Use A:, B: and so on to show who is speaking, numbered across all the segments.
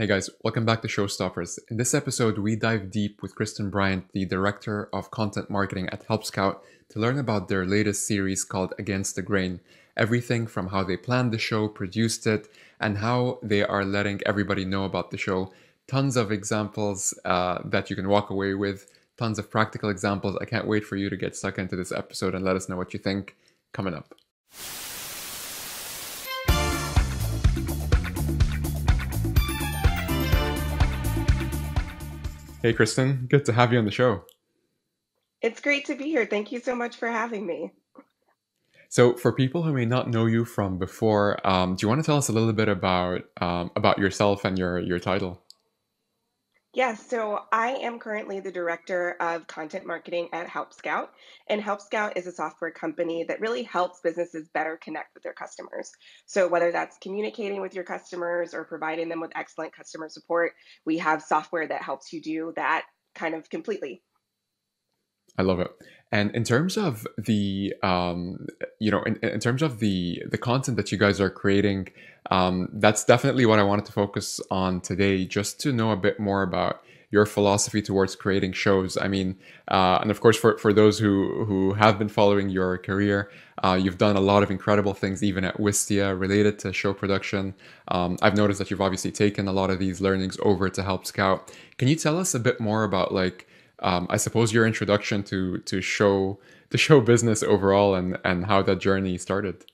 A: Hey guys, welcome back to Showstoppers. In this episode, we dive deep with Kristen Bryant, the Director of Content Marketing at Help Scout, to learn about their latest series called Against the Grain. Everything from how they planned the show, produced it, and how they are letting everybody know about the show. Tons of examples uh, that you can walk away with, tons of practical examples. I can't wait for you to get stuck into this episode and let us know what you think coming up. Hey, Kristen, good to have you on the show.
B: It's great to be here. Thank you so much for having me.
A: So, for people who may not know you from before, um, do you want to tell us a little bit about um, about yourself and your your title?
B: Yes, so I am currently the director of content marketing at Help Scout. And Help Scout is a software company that really helps businesses better connect with their customers. So, whether that's communicating with your customers or providing them with excellent customer support, we have software that helps you do that kind of completely.
A: I love it. And in terms of the, um, you know, in, in terms of the the content that you guys are creating, um, that's definitely what I wanted to focus on today, just to know a bit more about your philosophy towards creating shows. I mean, uh, and of course, for, for those who, who have been following your career, uh, you've done a lot of incredible things, even at Wistia, related to show production. Um, I've noticed that you've obviously taken a lot of these learnings over to Help Scout. Can you tell us a bit more about like um, I suppose your introduction to to show the show business overall and and how that journey started.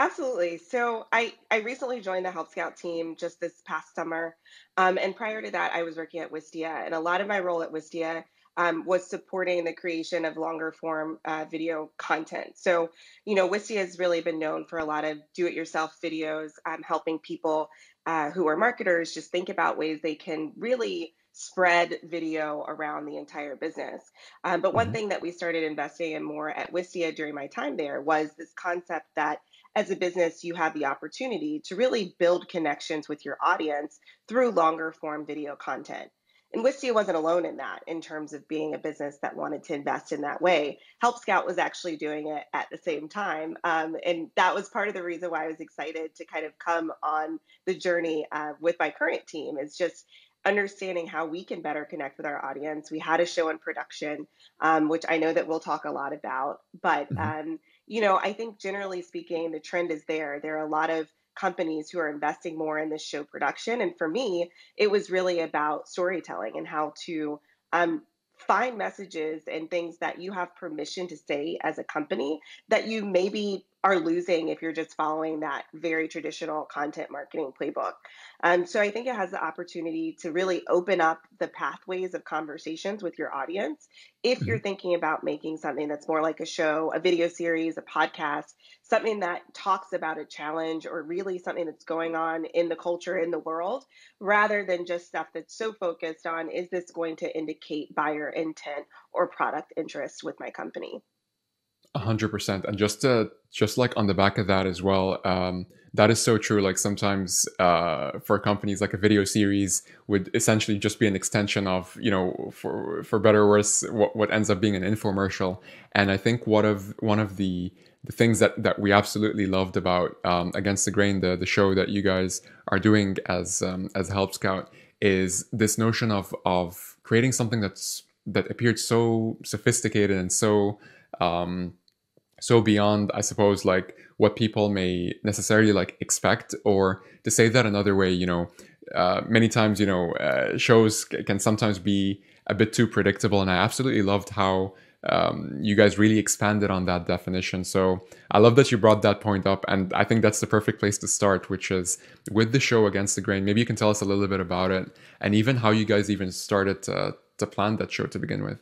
B: Absolutely. So I, I recently joined the Help Scout team just this past summer. Um, and prior to that, I was working at Wistia. And a lot of my role at Wistia um, was supporting the creation of longer form uh, video content. So, you know, Wistia has really been known for a lot of do it yourself videos, um, helping people uh, who are marketers just think about ways they can really spread video around the entire business. Um, but one
A: hmm
B: thing that we started investing in more at Wistia during my time there was this concept that as a business, you have the opportunity to really build connections with your audience through longer form video content. And Wistia wasn't alone in that in terms of being a business that wanted to invest in that way. Help Scout was actually doing it at the same time. Um, and that was part of the reason why I was excited to kind of come on the journey uh, with my current team. Is just understanding how we can better connect with our audience. We had a show in production, um, which I know that we'll talk a lot about. But,
A: hmm
B: um, you know, I think generally speaking, the trend is there. There are a lot of companies who are investing more in this show production. And for me, it was really about storytelling and how to um, find messages and things that you have permission to say as a company that you maybe are losing if you're just following that very traditional content marketing playbook. Um, so I think it has the opportunity to really open up the pathways of conversations with your audience. If you're
A: hmm
B: thinking about making something that's more like a show, a video series, a podcast, something that talks about a challenge or really something that's going on in the culture, in the world, rather than just stuff that's so focused on is this going to indicate buyer intent or product interest with my company?
A: Hundred percent. And just to just like on the back of that as well, um, that is so true. Like sometimes uh, for companies, like a video series would essentially just be an extension of, you know, for for better or worse, what, what ends up being an infomercial. And I think one of one of the the things that that we absolutely loved about um, Against the Grain, the the show that you guys are doing as um, as Help Scout, is this notion of of creating something that's that appeared so sophisticated and so um, so beyond i suppose like what people may necessarily like expect or to say that another way you know uh, many times you know uh, shows can sometimes be a bit too predictable and i absolutely loved how um, you guys really expanded on that definition. So i love that you brought that point up and i think that's the perfect place to start which is with the show against the grain. Maybe you can tell us a little bit about it and even how you guys even started to, to plan that show to begin with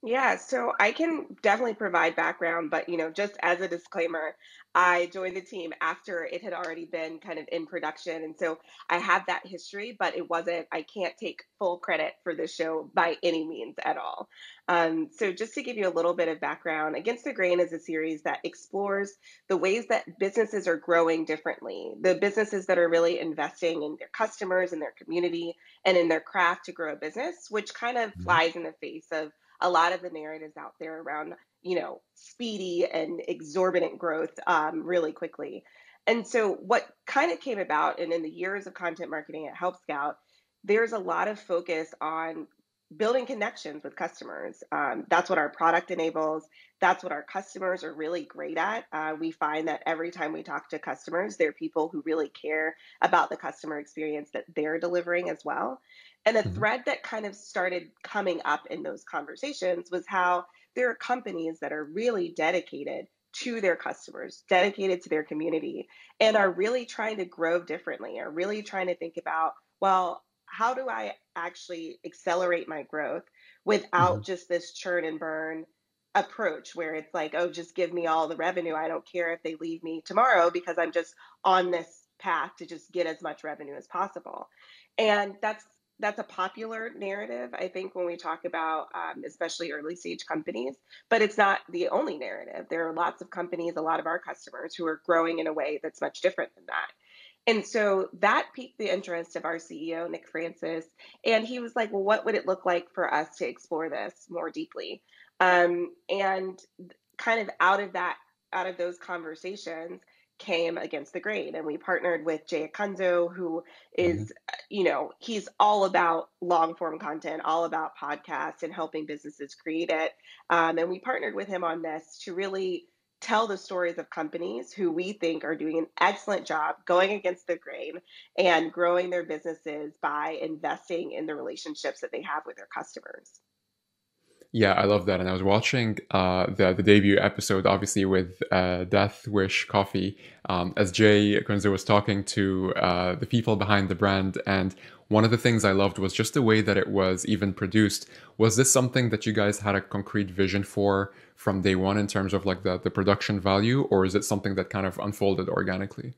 B: Yeah, so I can definitely provide background, but you know, just as a disclaimer, I joined the team after it had already been kind of in production, and so I have that history, but it wasn't, I can't take full credit for the show by any means at all. Um, so just to give you a little bit of background, Against the Grain is a series that explores the ways that businesses are growing differently, the businesses that are really investing in their customers and their community and in their craft to grow a business, which kind of
A: Mhm.
B: flies in the face of a lot of the narratives out there around you know speedy and exorbitant growth um, really quickly And so, what kind of came about, and in the years of content marketing at Help Scout, there's a lot of focus on building connections with customers. Um, that's what our product enables. That's what our customers are really great at. Uh, we find that every time we talk to customers, they're people who really care about the customer experience that they're delivering as well. And a
A: hmm
B: thread that kind of started coming up in those conversations was how there are companies that are really dedicated to their customers, dedicated to their community, and are really trying to grow differently, are really trying to think about, well, how do I actually accelerate my growth without just this churn and burn approach where it's like, oh, just give me all the revenue. I don't care if they leave me tomorrow because I'm just on this path to just get as much revenue as possible. And that's that's a popular narrative, I think, when we talk about um, especially early stage companies, but it's not the only narrative. There are lots of companies, a lot of our customers who are growing in a way that's much different than that. And so that piqued the interest of our CEO, Nick Francis. And he was like, well, what would it look like for us to explore this more deeply? Um, and kind of out of that, out of those conversations came Against the Grain. And we partnered with Jay Acunzo, who
A: hmm
B: you know, he's all about long form content, all about podcasts and helping businesses create it. Um, and we partnered with him on this to really tell the stories of companies who we think are doing an excellent job going against the grain and growing their businesses by investing in the relationships that they have with their customers.
A: Yeah, I love that. And I was watching uh, the the debut episode, obviously with uh, Death Wish Coffee, um, as Jay Acunzo was talking to uh, the people behind the brand. And one of the things I loved was just the way that it was even produced. Was this something that you guys had a concrete vision for from day one in terms of like the the production value, or is it something that kind of unfolded organically?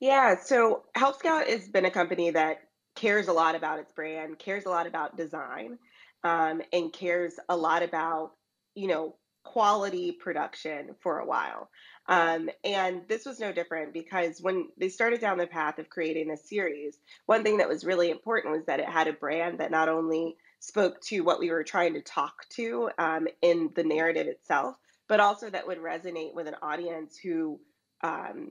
B: Yeah, so Help Scout has been a company that cares a lot about its brand, cares a lot about design, um, and cares a lot about, you know, quality production for a while. Um, and this was no different because when they started down the path of creating a series, one thing that was really important was that it had a brand that not only spoke to what we were trying to talk to um, in the narrative itself, but also that would resonate with an audience who um,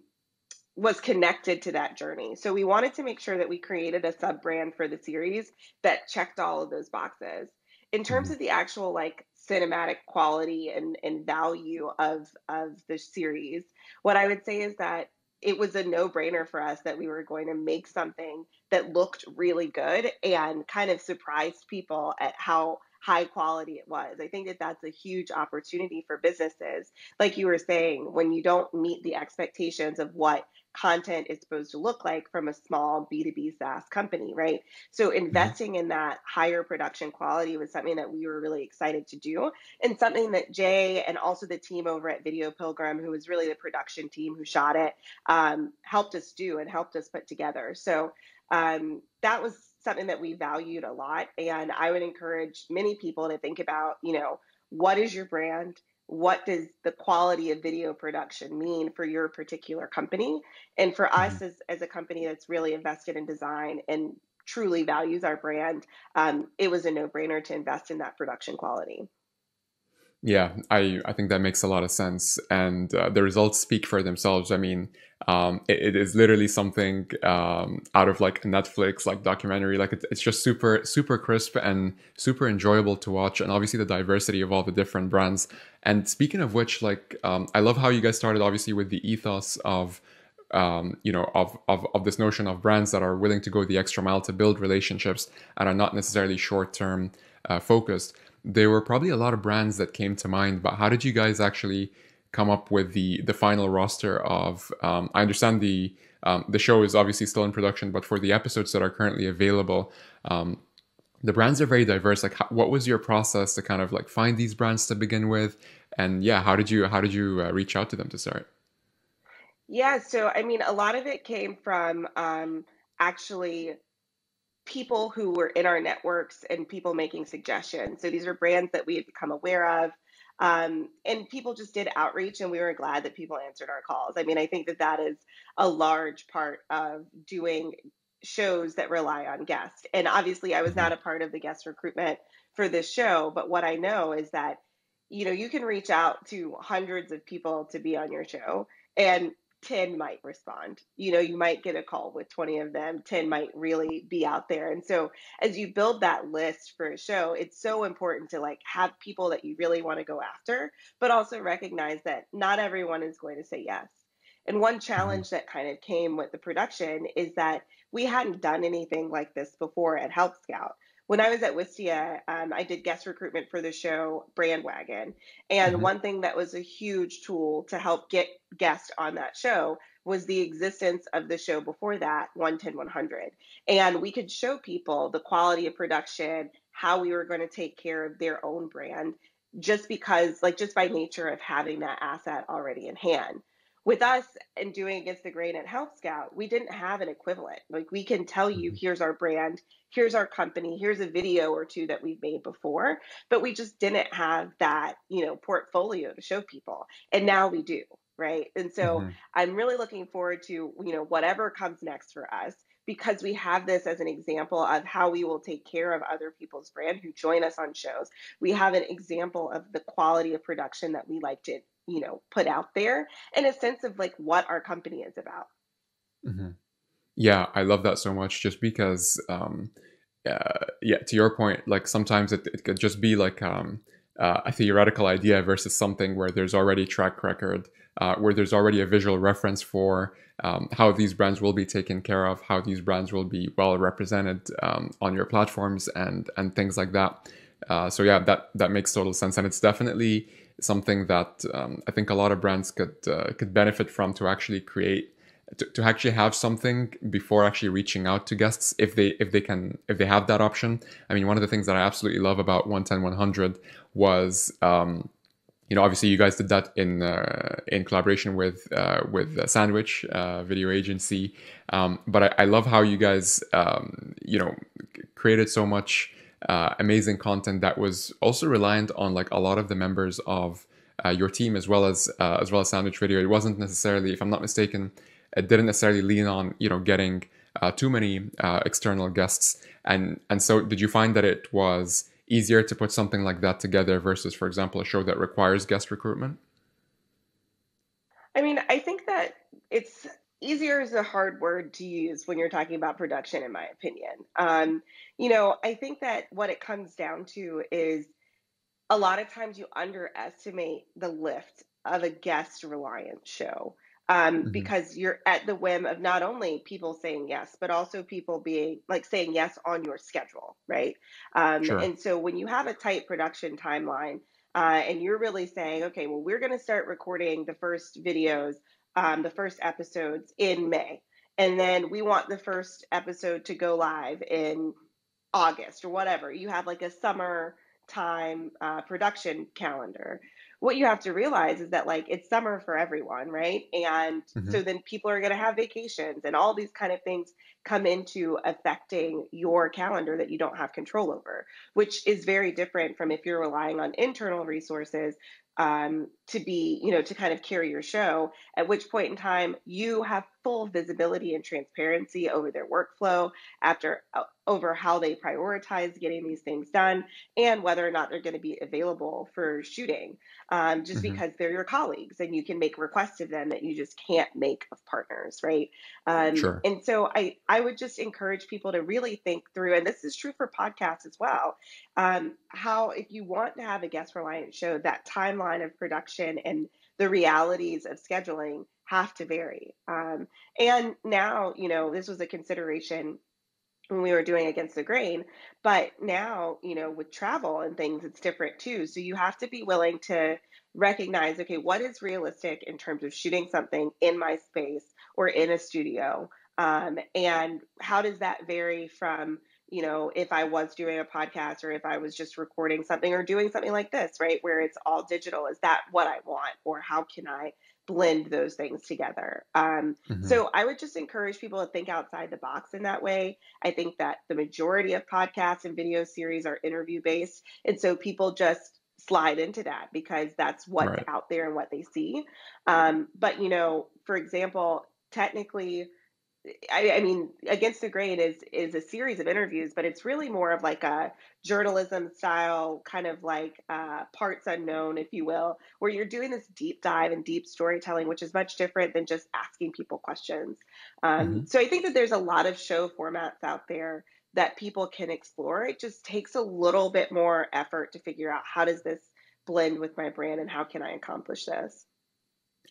B: was connected to that journey. So we wanted to make sure that we created a sub brand for the series that checked all of those boxes. In terms
A: hmm
B: of the actual like cinematic quality and, and value of of the series, what I would say is that it was a no-brainer for us that we were going to make something that looked really good and kind of surprised people at how high quality it was. I think that that's a huge opportunity for businesses. Like you were saying, when you don't meet the expectations of what content is supposed to look like from a small B2B SaaS company, right? So
A: hmm
B: investing in that higher production quality was something that we were really excited to do and something that Jay and also the team over at Video Pilgrim, who was really the production team who shot it, um, helped us do and helped us put together. So um, that was something that we valued a lot. And I would encourage many people to think about, you know, what is your brand? What does the quality of video production mean for your particular company? And for us as, as a company that's really invested in design and truly values our brand, um, it was a no brainer to invest in that production quality.
A: Yeah, I, I think that makes a lot of sense. And uh, the results speak for themselves. I mean, um, it, it is literally something um, out of like a Netflix like documentary. Like it, it's just super super crisp and super enjoyable to watch. And obviously the diversity of all the different brands. And speaking of which, like um, I love how you guys started obviously with the ethos of um, you know of, of of this notion of brands that are willing to go the extra mile to build relationships and are not necessarily short term uh, focused there were probably a lot of brands that came to mind, but how did you guys actually come up with the the final roster of? Um, I understand the um, the show is obviously still in production, but for the episodes that are currently available, um, the brands are very diverse. Like, how, what was your process to kind of like find these brands to begin with? And yeah, how did you how did you uh, reach out to them to start?
B: Yeah, so I mean, a lot of it came from um, actually people who were in our networks and people making suggestions. So these are brands that we had become aware of. Um, and people just did outreach, and we were glad that people answered our calls. I mean, I think that that is a large part of doing shows that rely on guests. And obviously, I was not a part of the guest recruitment for this show, but what I know is that, you know, you can reach out to hundreds of people to be on your show. And 10 might respond. You know, you might get a call with 20 of them, 10 might really be out there. And so as you build that list for a show, it's so important to like have people that you really want to go after, but also recognize that not everyone is going to say yes. And one
A: Mm-hmm.
B: challenge that kind of came with the production is that we hadn't done anything like this before at Help Scout. When I was at Wistia, um, I did guest recruitment for the show Brandwagon. And
A: Mm-hmm.
B: one thing that was a huge tool to help get guests on that show was the existence of the show before that, 110 100. And we could show people the quality of production, how we were going to take care of their own brand, just because, like, just by nature of having that asset already in hand with us and doing against the grain at Help Scout, we didn't have an equivalent. Like we can tell you,
A: Mm-hmm.
B: here's our brand, here's our company, here's a video or two that we've made before, but we just didn't have that, you know, portfolio to show people. And now we do, right? And so
A: Mm-hmm.
B: I'm really looking forward to, you know, whatever comes next for us because we have this as an example of how we will take care of other people's brand who join us on shows. We have an example of the quality of production that we like to, you know, put out there and a sense of like what our company is about.
A: Mm-hmm. Yeah, I love that so much just because, um, uh, yeah, to your point, like sometimes it, it could just be like um, uh, a theoretical idea versus something where there's already track record, uh, where there's already a visual reference for um, how these brands will be taken care of, how these brands will be well represented um, on your platforms, and and things like that. Uh, so yeah, that that makes total sense, and it's definitely something that um, I think a lot of brands could uh, could benefit from to actually create to, to actually have something before actually reaching out to guests if they if they can if they have that option. I mean one of the things that i absolutely love about 110 100 was um, you know obviously you guys did that in uh, in collaboration with uh, with sandwich uh, video agency. Um, but I, I, love how you guys um, you know created so much uh, amazing content that was also reliant on like a lot of the members of uh, your team as well as uh, as well as sandwich Video. it wasn't necessarily if i'm not mistaken it didn't necessarily lean on you know getting uh, too many uh, external guests and and so did you find that it was easier to put something like that together versus for example a show that requires guest recruitment
B: i mean i think that it's easier is a hard word to use when you're talking about production in my opinion um, you know i think that what it comes down to is a lot of times you underestimate the lift of a guest reliant show um,
A: Mhm.
B: because you're at the whim of not only people saying yes, but also people being like saying yes on your schedule, right? Um,
A: sure
B: and so when you have a tight production timeline uh, and you're really saying, okay, well, we're going to start recording the first videos, um, the first episodes in May, and then we want the first episode to go live in August or whatever. You have like a summer time uh, production calendar what you have to realize is that like it's summer for everyone right and
A: Mhm.
B: so then people are going to have vacations and all these kind of things come into affecting your calendar that you don't have control over which is very different from if you're relying on internal resources um, to be you know to kind of carry your show at which point in time you have full visibility and transparency over their workflow after uh, over how they prioritize getting these things done and whether or not they're going to be available for shooting um, just
A: Mhm.
B: because they're your colleagues and you can make requests of them that you just can't make of partners right um,
A: sure
B: and so I, I would just encourage people to really think through and this is true for podcasts as well um, how if you want to have a guest reliant show that timeline of production and the realities of scheduling have to vary. Um, and now you know this was a consideration when we were doing against the grain but now you know with travel and things it's different too. So you have to be willing to recognize okay what is realistic in terms of shooting something in my space or in a studio? Um, and how does that vary from you know if i was doing a podcast or if i was just recording something or doing something like this right where it's all digital is that what i want or how can i blend those things together um,
A: Mhm.
B: so i would just encourage people to think outside the box in that way I think that the majority of podcasts and video series are interview based. And so people just slide into that because that's what's
A: right
B: out there and what they see. Um, but, you know, for example, technically, I, I mean, Against the Grain is is a series of interviews, but it's really more of like a journalism style, kind of like uh, parts unknown, if you will, where you're doing this deep dive and deep storytelling, which is much different than just asking people questions. Um,
A: hmm
B: so I think that there's a lot of show formats out there that people can explore. It just takes a little bit more effort to figure out how does this blend with my brand and how can I accomplish this.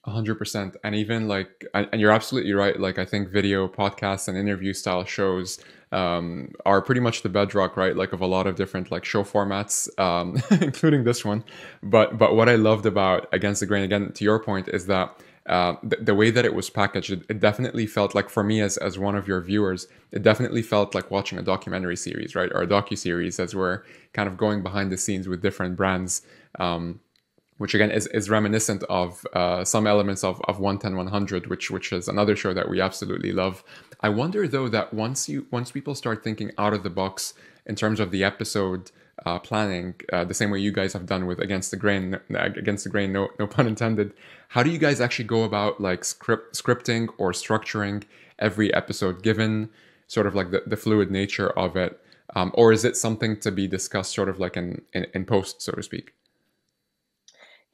A: A hundred percent. And even like, and and you're absolutely right. Like, I think video podcasts and interview style shows um, are pretty much the bedrock, right? Like of a lot of different like show formats, um, including this one. But but what I loved about Against the Grain, again, to your point, is that uh, the, the way that it was packaged, it, it definitely felt like for me as as one of your viewers, it definitely felt like watching a documentary series, right, or a docu series, as we're kind of going behind the scenes with different brands. Um, which again is, is reminiscent of uh, some elements of, of 110 100 which which is another show that we absolutely love. I wonder though that once you once people start thinking out of the box in terms of the episode uh, planning uh, the same way you guys have done with against the grain against the grain no, no pun intended how do you guys actually go about like script scripting or structuring every episode given sort of like the, the fluid nature of it? Um, or is it something to be discussed sort of like in, in, in post so to speak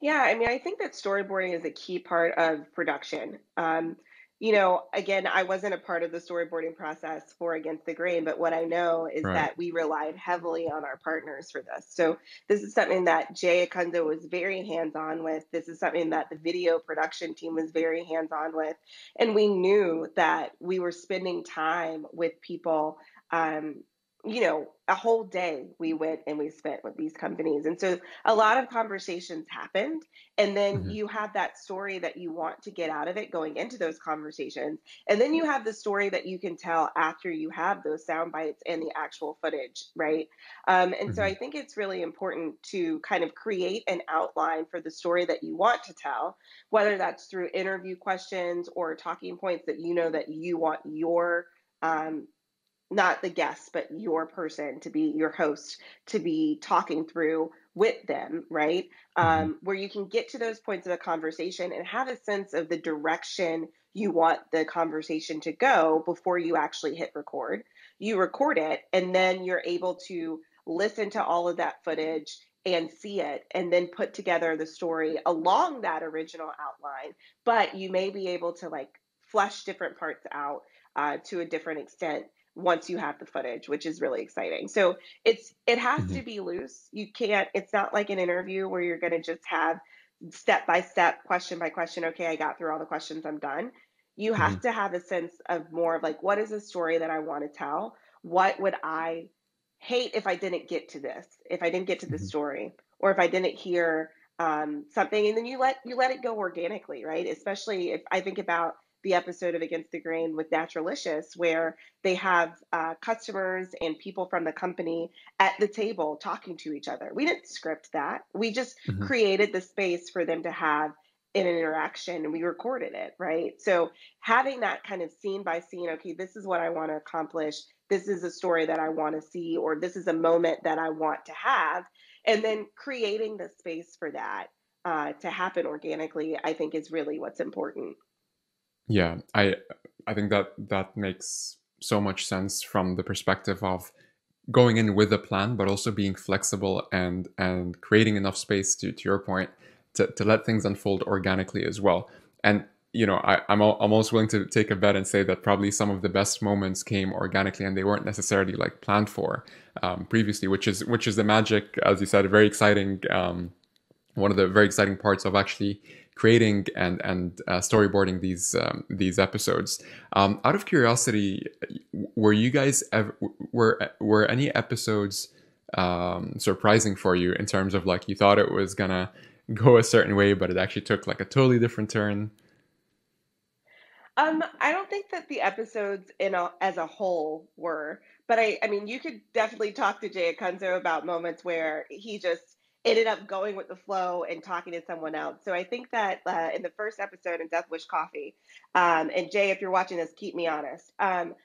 B: Yeah, I mean, I think that storyboarding is a key part of production. Um, you know, again, I wasn't a part of the storyboarding process for Against the Grain, but what I know is
A: right
B: that we relied heavily on our partners for this. So this is something that Jay Acunzo was very hands-on with. This is something that the video production team was very hands-on with. And we knew that we were spending time with people um, you know, a whole day we went and we spent with these companies. And so a lot of conversations happened. And then
A: hmm
B: you have that story that you want to get out of it going into those conversations. And then you have the story that you can tell after you have those sound bites and the actual footage, right? Um, and so
A: hmm
B: I think it's really important to kind of create an outline for the story that you want to tell, whether that's through interview questions or talking points that you know that you want your um, not the guest, but your person to be your host to be talking through with them, right?
A: hmm
B: Um, where you can get to those points of a conversation and have a sense of the direction you want the conversation to go before you actually hit record. You record it, and then you're able to listen to all of that footage and see it, and then put together the story along that original outline. But you may be able to like flesh different parts out uh, to a different extent once you have the footage, which is really exciting. So it's it has
A: hmm
B: to be loose. You can't. It's not like an interview where you're going to just have step by step, question by question. Okay, I got through all the questions. I'm done. You
A: hmm
B: have to have a sense of more of like what is the story that I want to tell? What would I hate if I didn't get to this? If I didn't get to this
A: hmm
B: story, or if I didn't hear um, something, and then you let you let it go organically, right? Especially if I think about the episode of Against the Grain with Naturalicious, where they have uh, customers and people from the company at the table talking to each other. We didn't script that. We just
A: hmm
B: created the space for them to have an interaction and we recorded it, right? So having that kind of scene by scene, okay, this is what I want to accomplish. This is a story that I want to see, or this is a moment that I want to have. And then creating the space for that uh, to happen organically, I think is really what's important.
A: Yeah, I I think that that makes so much sense from the perspective of going in with a plan, but also being flexible and and creating enough space to to your point to, to let things unfold organically as well. And you know, I, I'm al- almost willing to take a bet and say that probably some of the best moments came organically and they weren't necessarily like planned for um, previously, which is which is the magic, as you said, a very exciting. Um, one of the very exciting parts of actually creating and and uh, storyboarding these um, these episodes. Um, out of curiosity, were you guys ever were were any episodes um, surprising for you in terms of like you thought it was gonna go a certain way, but it actually took like a totally different turn?
B: Um, I don't think that the episodes in a, as a whole were, but I, I mean, you could definitely talk to Jay Acunzo about moments where he just ended up going with the flow and talking to someone else. So I think that uh, in the first episode in Death Wish Coffee, um, and Jay, if you're watching this, keep me honest. Um,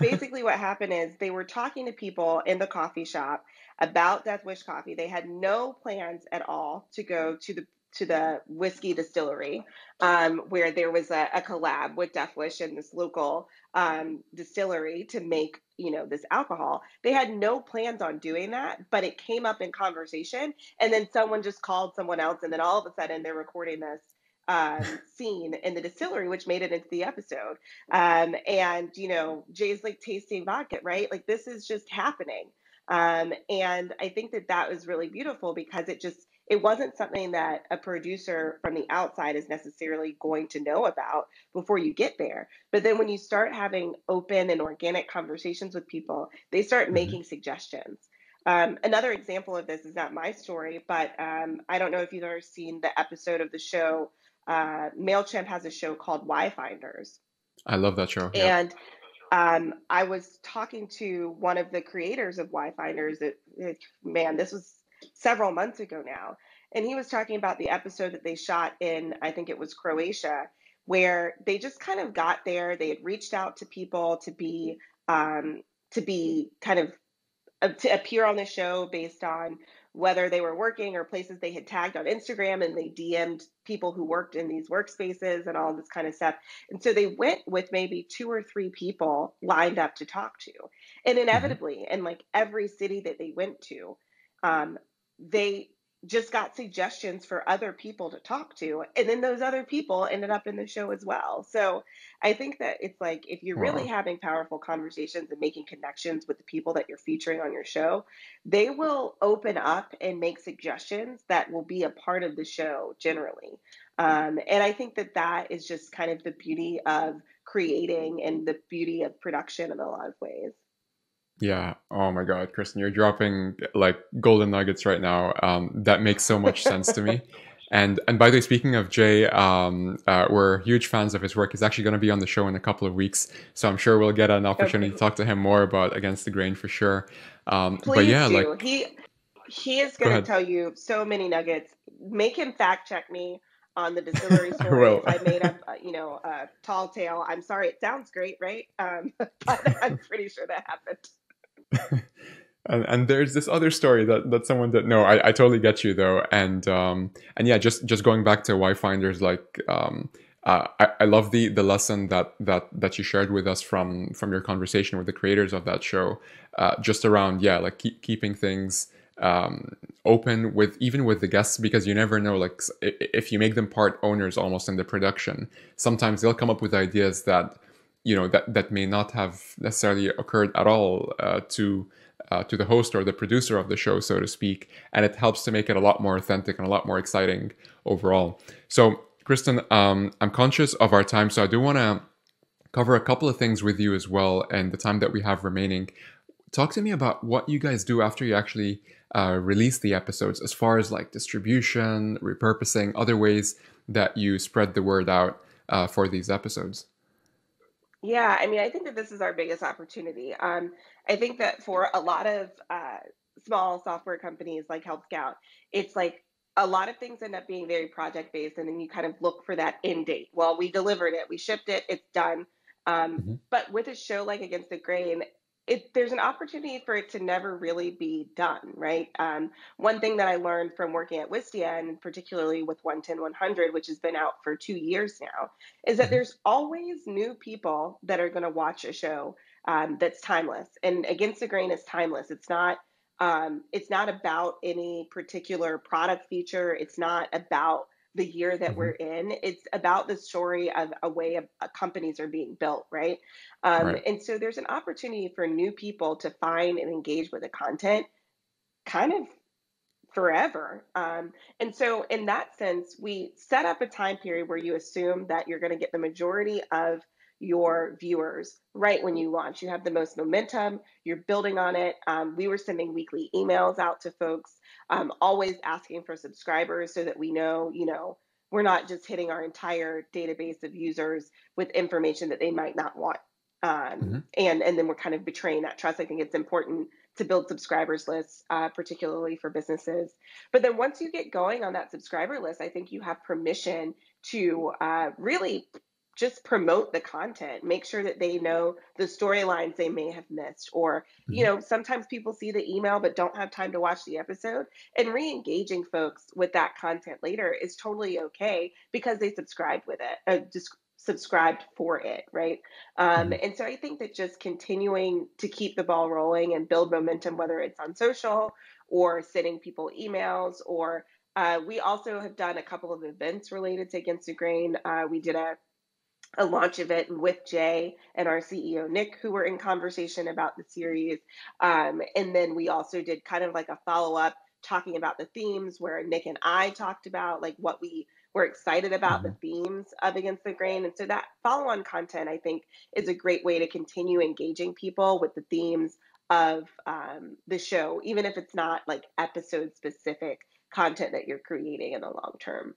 B: basically what happened is they were talking to people in the coffee shop about Death Wish Coffee. They had no plans at all to go to the to the whiskey distillery um, where there was a, a, collab with Death Wish and this local um, distillery to make you know this alcohol. They had no plans on doing that, but it came up in conversation, and then someone just called someone else, and then all of a sudden they're recording this um, scene in the distillery, which made it into the episode. Um, and you know, Jay's like tasting vodka, right? Like this is just happening. Um, and I think that that was really beautiful because it just it wasn't something that a producer from the outside is necessarily going to know about before you get there. But then when you start having open and organic conversations with people, they start mm-hmm. making suggestions. Um, another example of this is not my story, but um, I don't know if you've ever seen the episode of the show. Uh, MailChimp has a show called Wifinders.
A: I love that show.
B: And um, I was talking to one of the creators of Wifinders. Man, this was several months ago now, and he was talking about the episode that they shot in, I think it was Croatia, where they just kind of got there. They had reached out to people to be um, to be kind of uh, to appear on the show based on whether they were working or places they had tagged on Instagram and they DM'd people who worked in these workspaces and all this kind of stuff. And so they went with maybe two or three people lined up to talk to. And mm-hmm. inevitably, mm-hmm. in like every city that they went to, um, they just got suggestions for other people to talk to and then those other people ended up in the show as well. So i think that it's like if you're really wow. having powerful conversations and making connections with the people that you're featuring on your show they will open up and make suggestions that will be a part of the show generally. Um, and i think that that is just kind of the beauty of creating and the beauty of production in a lot of ways
A: yeah. Oh my God, Kristen, you're dropping like golden nuggets right now. Um, that makes so much sense to me. And and by the way, speaking of Jay, um, uh, we're huge fans of his work. He's actually going to be on the show in a couple of weeks, so I'm sure we'll get an opportunity okay. to talk to him more about Against the Grain for sure. Um,
B: Please but yeah, do. like he he is going to tell you so many nuggets. Make him fact check me on the distillery story. I, if I made up, uh, you know, a tall tale, I'm sorry. It sounds great, right? Um, but I'm pretty sure that happened.
A: and, and there's this other story that, that someone that no I, I totally get you though. And um and yeah just just going back to Wifinders like um uh, I, I love the the lesson that that that you shared with us from from your conversation with the creators of that show uh, just around yeah like keep, keeping things um, open with even with the guests because you never know like if you make them part owners almost in the production sometimes they'll come up with ideas that you know that that may not have necessarily occurred at all uh, to uh, to the host or the producer of the show, so to speak, and it helps to make it a lot more authentic and a lot more exciting overall. So, Kristen, um, I'm conscious of our time, so I do want to cover a couple of things with you as well, and the time that we have remaining. Talk to me about what you guys do after you actually uh, release the episodes, as far as like distribution, repurposing, other ways that you spread the word out uh, for these episodes.
B: Yeah, I mean, I think that this is our biggest opportunity. Um, I think that for a lot of uh, small software companies like Help Scout, it's like a lot of things end up being very project based, and then you kind of look for that end date. Well, we delivered it, we shipped it, it's done. Um, mm-hmm. But with a show like Against the Grain, it, there's an opportunity for it to never really be done, right? Um, one thing that I learned from working at Wistia, and particularly with 110 100, which has been out for two years now, is that mm-hmm. there's always new people that are going to watch a show um, that's timeless. And Against the Grain is timeless. It's not. Um, it's not about any particular product feature. It's not about the year that mm-hmm. we're in. It's about the story of a way of uh, companies are being built, right? Um, right? And so there's an opportunity for new people to find and engage with the content kind of forever. Um, and so, in that sense, we set up a time period where you assume that you're going to get the majority of your viewers right when you launch. You have the most momentum, you're building on it. Um, we were sending weekly emails out to folks, um, always asking for subscribers so that we know, you know, we're not just hitting our entire database of users with information that they might not want. Um, mm-hmm. and, and then we're kind of betraying that trust. I think it's important to build subscribers lists, uh, particularly for businesses. But then once you get going on that subscriber list, I think you have permission to uh, really just promote the content make sure that they know the storylines they may have missed or mm-hmm. you know sometimes people see the email but don't have time to watch the episode and re-engaging folks with that content later is totally okay because they subscribed with it uh, just subscribed for it right um, mm-hmm. and so i think that just continuing to keep the ball rolling and build momentum whether it's on social or sending people emails or uh, we also have done a couple of events related to Against the Grain. Uh, we did a a launch event with Jay and our CEO Nick, who were in conversation about the series. Um, and then we also did kind of like a follow up talking about the themes where Nick and I talked about like what we were excited about mm-hmm. the themes of Against the Grain. And so that follow on content, I think, is a great way to continue engaging people with the themes of um, the show, even if it's not like episode specific content that you're creating in the long term.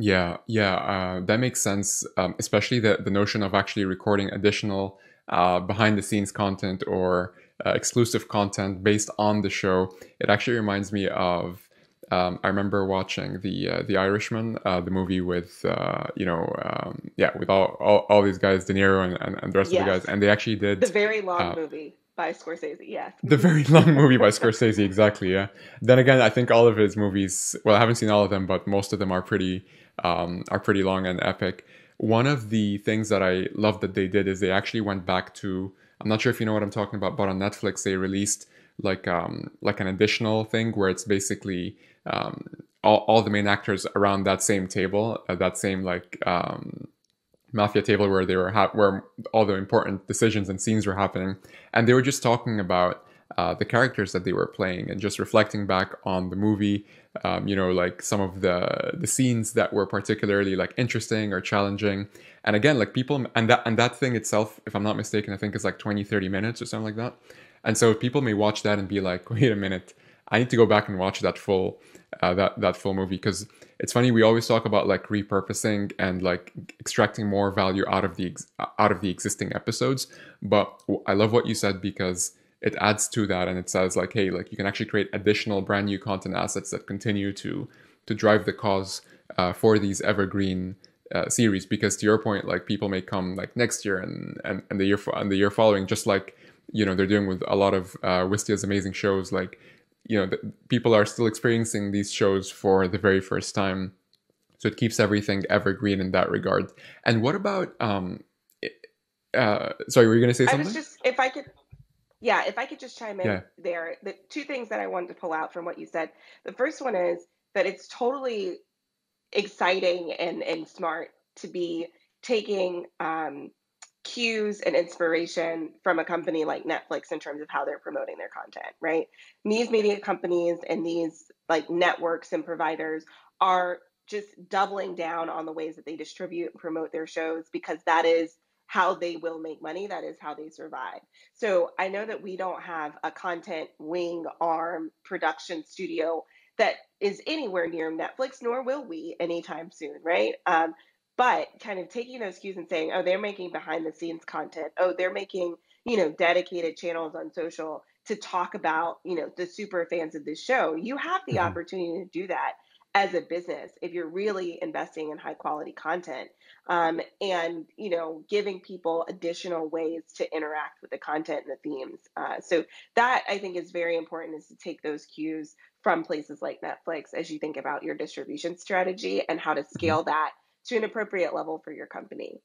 A: Yeah, yeah, uh, that makes sense. Um, especially the the notion of actually recording additional uh, behind the scenes content or uh, exclusive content based on the show. It actually reminds me of. Um, I remember watching the uh, the Irishman, uh, the movie with uh, you know um, yeah with all, all, all these guys, De Niro and, and, and the rest yes. of the guys, and they actually did
B: the very long movie by Scorsese. Yes.
A: The very long movie by Scorsese, exactly. Yeah. Then again, I think all of his movies. Well, I haven't seen all of them, but most of them are pretty um, are pretty long and epic. One of the things that I love that they did is they actually went back to. I'm not sure if you know what I'm talking about, but on Netflix they released like um, like an additional thing where it's basically um, all, all the main actors around that same table, uh, that same like um, mafia table where they were ha- where all the important decisions and scenes were happening, and they were just talking about uh, the characters that they were playing and just reflecting back on the movie. Um, you know, like some of the the scenes that were particularly like interesting or challenging. And again, like people and that and that thing itself, if I'm not mistaken, I think is like 20, 30 minutes or something like that. And so people may watch that and be like, wait a minute, I need to go back and watch that full uh, that that full movie because it's funny we always talk about like repurposing and like extracting more value out of the ex- out of the existing episodes but i love what you said because it adds to that and it says like hey like you can actually create additional brand new content assets that continue to to drive the cause uh, for these evergreen uh, series because to your point like people may come like next year and and, and the year fo- and the year following just like you know they're doing with a lot of uh, Wistia's amazing shows like you know, the, people are still experiencing these shows for the very first time. So it keeps everything evergreen in that regard. And what about, um, uh, sorry, were you going to say something? I
B: was just, if I could, yeah, if I could just chime in yeah. there, the two things that I wanted to pull out from what you said. The first one is that it's totally exciting and, and smart to be taking um, cues and inspiration from a company like Netflix in terms of how they're promoting their content, right? These media companies and these like networks and providers are just doubling down on the ways that they distribute and promote their shows because that is how they will make money. That is how they survive. So I know that we don't have a content wing arm production studio that is anywhere near Netflix, nor will we anytime soon, right? Um, but kind of taking those cues and saying, oh, they're making behind the scenes content. Oh, they're making, you know, dedicated channels on social to talk about, you know, the super fans of this show. You have the mm-hmm. opportunity to do that as a business if you're really investing in high quality content um, and you know giving people additional ways to interact with the content and the themes uh, so that i think is very important is to take those cues from places like netflix as you think about your distribution strategy and how to mm-hmm. scale mm-hmm. that to an appropriate level for your company.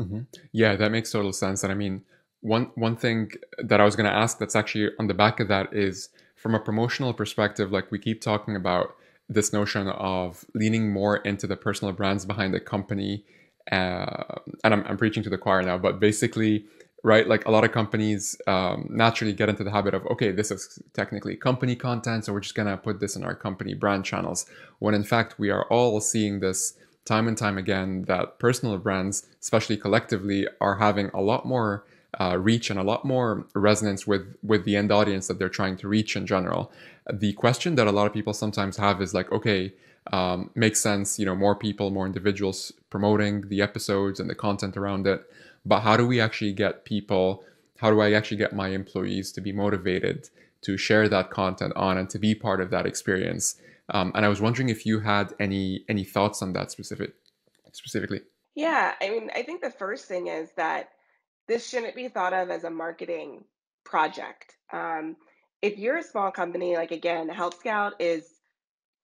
A: Mm-hmm. Yeah, that makes total sense. And I mean, one one thing that I was going to ask that's actually on the back of that is from a promotional perspective. Like we keep talking about this notion of leaning more into the personal brands behind the company. Uh, and I'm, I'm preaching to the choir now, but basically, right? Like a lot of companies um, naturally get into the habit of, okay, this is technically company content, so we're just gonna put this in our company brand channels. When in fact, we are all seeing this time and time again that personal brands, especially collectively, are having a lot more uh, reach and a lot more resonance with with the end audience that they're trying to reach in general. The question that a lot of people sometimes have is like, okay, um, makes sense, you know, more people, more individuals promoting the episodes and the content around it, but how do we actually get people? How do I actually get my employees to be motivated to share that content on and to be part of that experience? Um, and I was wondering if you had any any thoughts on that specific specifically.
B: Yeah, I mean, I think the first thing is that this shouldn't be thought of as a marketing project. Um, if you're a small company, like again, Help Scout is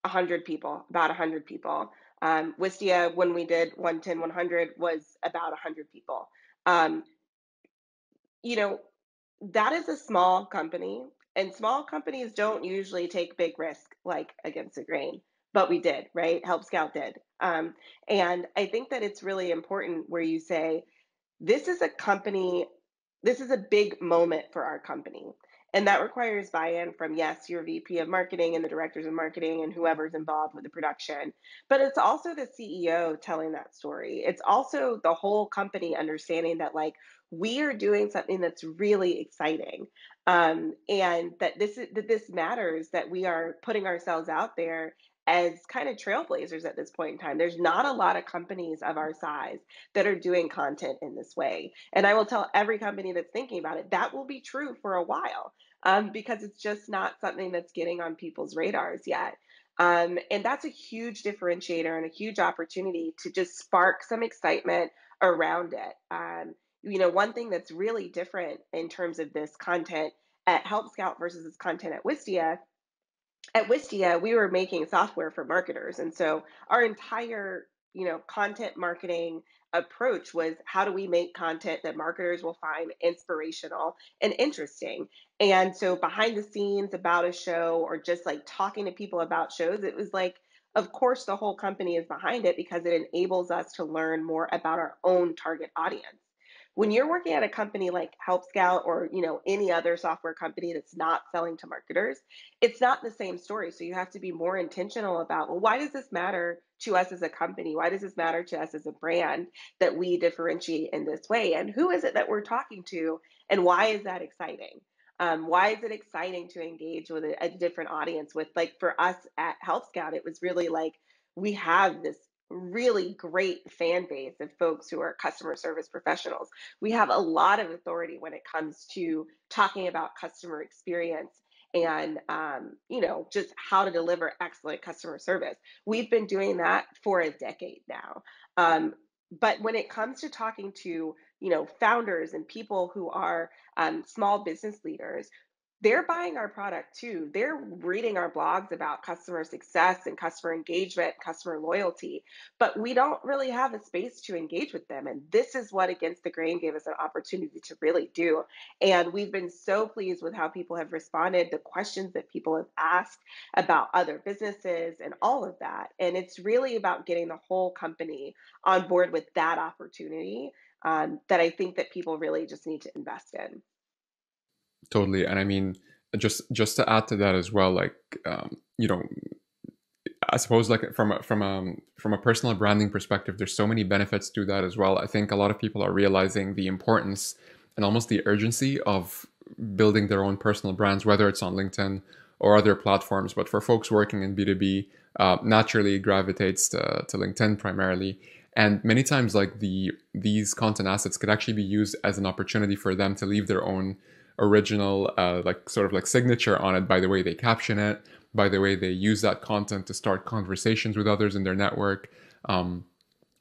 B: 100 people, about 100 people. Um, Wistia, when we did 110 100, was about 100 people. Um, you know, that is a small company, and small companies don't usually take big risk like against the grain, but we did, right? Help Scout did. Um, and I think that it's really important where you say, this is a company, this is a big moment for our company. And that requires buy in from, yes, your VP of marketing and the directors of marketing and whoever's involved with the production. But it's also the CEO telling that story. It's also the whole company understanding that, like, we are doing something that's really exciting. Um, and that this is that this matters that we are putting ourselves out there as kind of trailblazers at this point in time. There's not a lot of companies of our size that are doing content in this way. And I will tell every company that's thinking about it, that will be true for a while um, because it's just not something that's getting on people's radars yet. Um, and that's a huge differentiator and a huge opportunity to just spark some excitement around it. Um, you know, one thing that's really different in terms of this content at Help Scout versus this content at Wistia at Wistia, we were making software for marketers. And so our entire, you know, content marketing approach was how do we make content that marketers will find inspirational and interesting. And so behind the scenes about a show or just like talking to people about shows, it was like of course the whole company is behind it because it enables us to learn more about our own target audience when you're working at a company like help scout or you know any other software company that's not selling to marketers it's not the same story. So you have to be more intentional about well why does this matter to us as a company? Why does this matter to us as a brand that we differentiate in this way? And who is it that we're talking to? And why is that exciting? Um, why is it exciting to engage with a, a different audience? With like for us at help scout it was really like we have this really great fan base of folks who are customer service professionals. We have a lot of authority when it comes to talking about customer experience and um, you know just how to deliver excellent customer service. We've been doing that for a decade now. Um, but when it comes to talking to you know founders and people who are um, small business leaders they're buying our product too. They're reading our blogs about customer success and customer engagement, customer loyalty, but we don't really have a space to engage with them. And this is what Against the Grain gave us an opportunity to really do. And we've been so pleased with how people have responded, the questions that people have asked about other businesses and all of that. And it's really about getting the whole company on board with that opportunity um, that I think that people really just need to invest in.
A: Totally, and I mean, just just to add to that as well, like um, you know, I suppose like from a, from a from a personal branding perspective, there's so many benefits to that as well. I think a lot of people are realizing the importance and almost the urgency of building their own personal brands, whether it's on LinkedIn or other platforms. But for folks working in B2B, uh, naturally gravitates to, to LinkedIn primarily. And many times, like the these content assets could actually be used as an opportunity for them to leave their own original, uh, like sort of like signature on it by the way they caption it, by the way they use that content to start conversations with others in their network, um,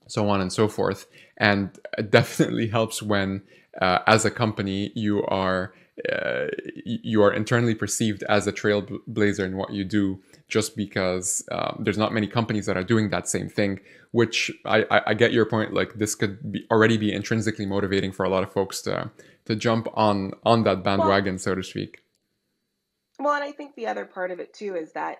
A: so on and so forth. And it definitely helps when, uh, as a company, you are uh, you are internally perceived as a trailblazer in what you do just because um, there's not many companies that are doing that same thing which I, I, I, get your point like this could be already be intrinsically motivating for a lot of folks to to jump on on that bandwagon well, so to speak.
B: Well and i think the other part of it too is that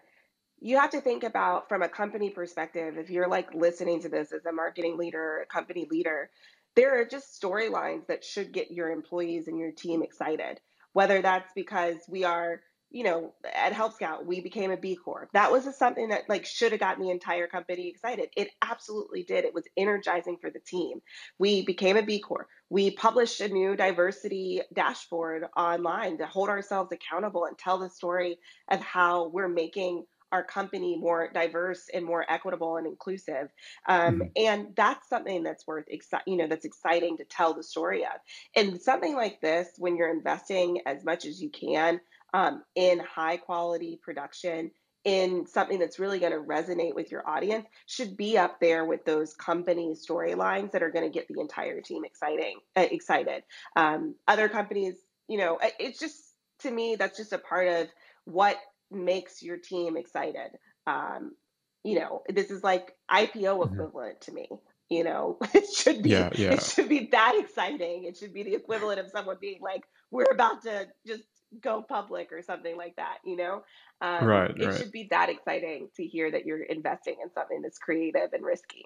B: you have to think about from a company perspective if you're like listening to this as a marketing leader a company leader there are just storylines that should get your employees and your team excited whether that's because we are you know, at Help Scout, we became a B Corp. That was something that like should have gotten the entire company excited. It absolutely did. It was energizing for the team. We became a B Corp. We published a new diversity dashboard online to hold ourselves accountable and tell the story of how we're making our company more diverse and more equitable and inclusive. Um, mm-hmm. And that's something that's worth, exci- you know, that's exciting to tell the story of. And something like this, when you're investing as much as you can um, in high quality production, in something that's really going to resonate with your audience should be up there with those company storylines that are going to get the entire team exciting uh, excited um, other companies you know it's just to me that's just a part of what makes your team excited um, you know this is like ipo mm-hmm. equivalent to me you know it should be yeah, yeah. it should be that exciting it should be the equivalent of someone being like we're about to just go public or something like that you know? Um, right it right. should be that exciting to hear that you're investing in something that's creative and risky.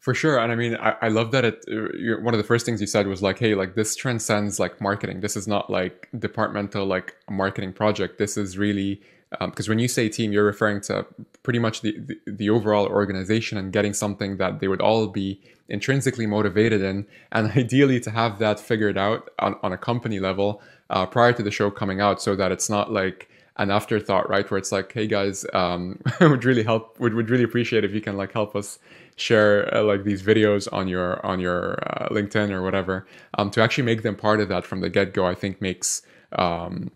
A: For sure and i mean i, I love that it uh, one of the first things you said was like hey like this transcends like marketing. This is not like departmental like marketing project. This is really because um, when you say team, you're referring to pretty much the, the, the overall organization and getting something that they would all be intrinsically motivated in, and ideally to have that figured out on, on a company level uh, prior to the show coming out, so that it's not like an afterthought, right? Where it's like, hey guys, um, would really help, would, would really appreciate if you can like help us share uh, like these videos on your on your uh, LinkedIn or whatever. Um, to actually make them part of that from the get go, I think makes um,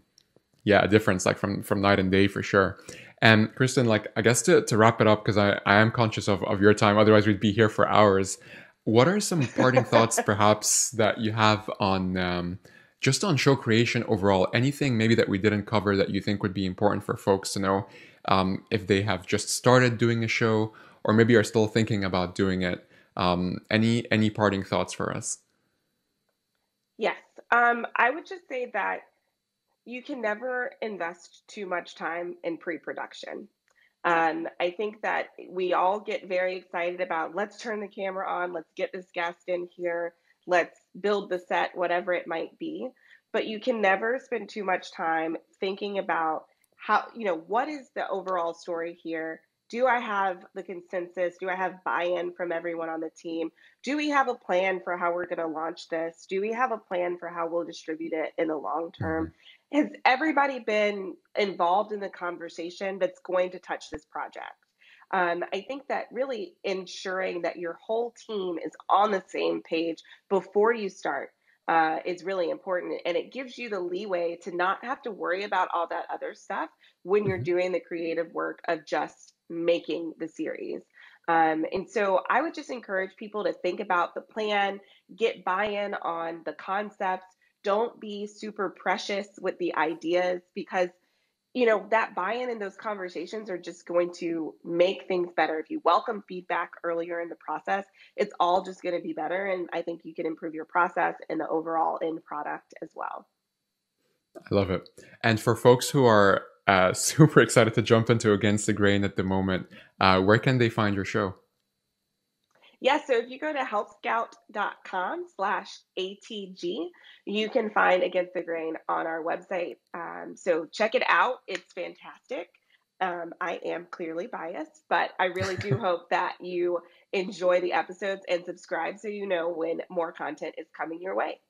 A: yeah a difference like from from night and day for sure. And kristen like i guess to, to wrap it up because I, I am conscious of, of your time otherwise we'd be here for hours. What are some parting thoughts perhaps that you have on um, just on show creation overall? Anything maybe that we didn't cover that you think would be important for folks to know um, if they have just started doing a show or maybe are still thinking about doing it? Um, any any parting thoughts for us?
B: Yes. Um, i would just say that you can never invest too much time in pre-production. Um, I think that we all get very excited about let's turn the camera on, let's get this guest in here, let's build the set, whatever it might be. But you can never spend too much time thinking about how, you know, what is the overall story here? Do I have the consensus? Do I have buy in from everyone on the team? Do we have a plan for how we're going to launch this? Do we have a plan for how we'll distribute it in the long term? Has everybody been involved in the conversation that's going to touch this project? Um, I think that really ensuring that your whole team is on the same page before you start uh, is really important. And it gives you the leeway to not have to worry about all that other stuff when you're mm-hmm. doing the creative work of just making the series. Um, and so I would just encourage people to think about the plan, get buy in on the concepts. Don't be super precious with the ideas because you know that buy-in and those conversations are just going to make things better if you welcome feedback earlier in the process it's all just going to be better and i think you can improve your process and the overall end product as well
A: i love it and for folks who are uh, super excited to jump into Against the Grain at the moment. Uh, where can they find your show?
B: Yeah, so if you go to helpscout.com slash ATG, you can find Against the Grain on our website. Um, so check it out. It's fantastic. Um, I am clearly biased, but I really do hope that you enjoy the episodes and subscribe so you know when more content is coming your way.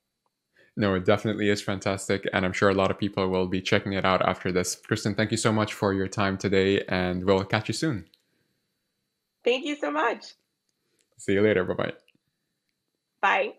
A: No, it definitely is fantastic. And I'm sure a lot of people will be checking it out after this. Kristen, thank you so much for your time today, and we'll catch you soon.
B: Thank you so much.
A: See you later. Bye-bye.
B: Bye.